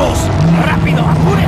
los músculos! ¡Rápido! ¡Apúrense!